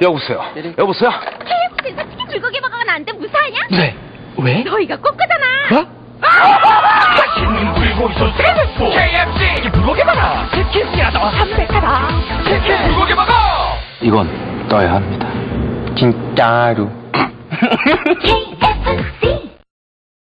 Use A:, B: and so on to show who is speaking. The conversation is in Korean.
A: 여보세요. 여보세요.
B: KFC에서 치킨 불고기 먹어가 나한테 무사하냐?
A: 네. 왜?
B: 너희가 꼬꾸잖아.
A: 어? 맛있는 불고기 소스 KFC 이게 불고기 먹어 치킨 이라도
B: 담백하다.
A: 치킨 불고기 먹어 이건 떠야 합니다 진짜로
B: KFC